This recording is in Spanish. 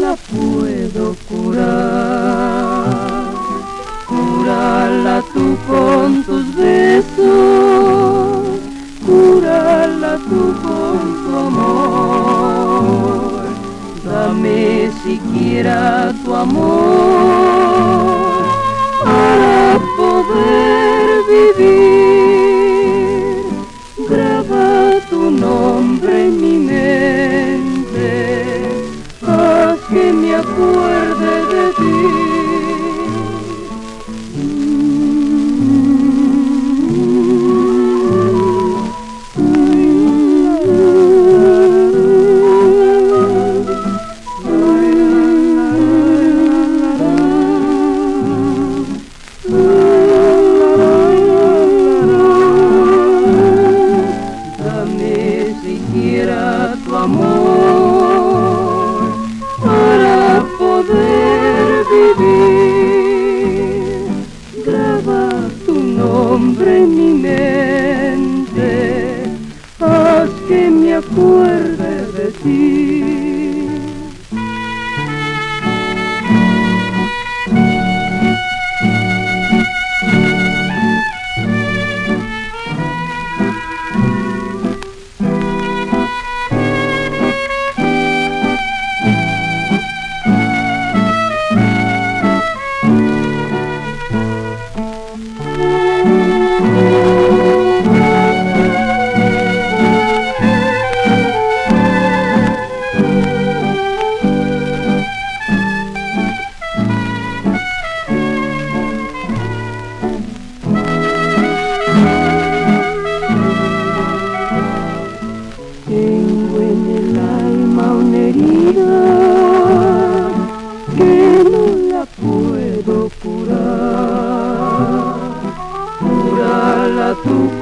la puedo curar. Curala tú con tus besos, curala tú con tu amor. Dame siquiera tu amor. quisiera tu amor para poder vivir. Graba tu nombre en mi mente, haz que me acuerde. puedo curar, curarla tú